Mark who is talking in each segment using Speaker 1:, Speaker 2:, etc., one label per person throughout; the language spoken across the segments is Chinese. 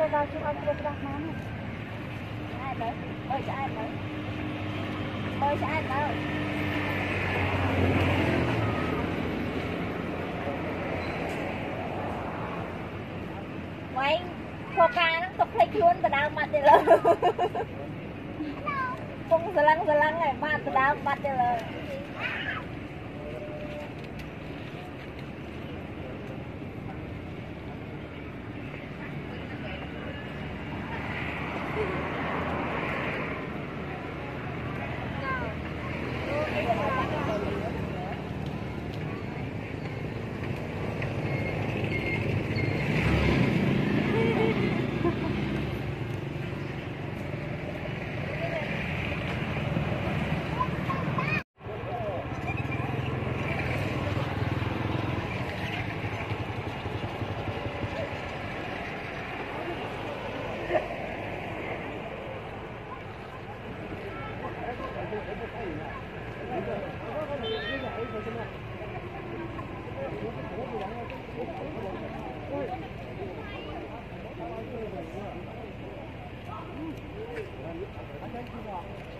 Speaker 1: ចូលដល់ជួអត់ព្រោះប្រាស់បានឆ្អែតមើលអើឆ្អែតមើលមើលឆ្អែតមើលវិញខោកាហ្នឹងទៅភ្លេចខ្លួនដដើមបាត់ទៅលើពងសលឹងសលឹងហើយបាត់ដដើមបាត់ទៅលើ 对，我刚才讲的缺陷，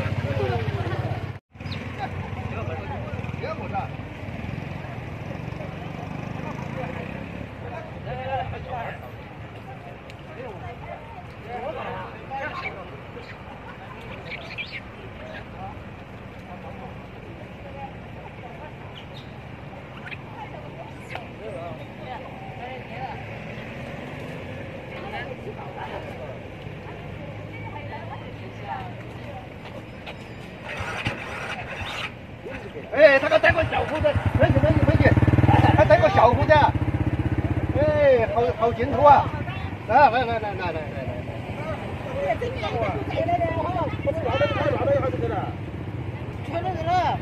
Speaker 1: 哎，他个带个小胡子，没事没事没事，他带个小胡子，哎，好好镜头啊！来来来来来来来来，哎，这边这边来来来，好，我们拿到拿到一下就得了，全都是了。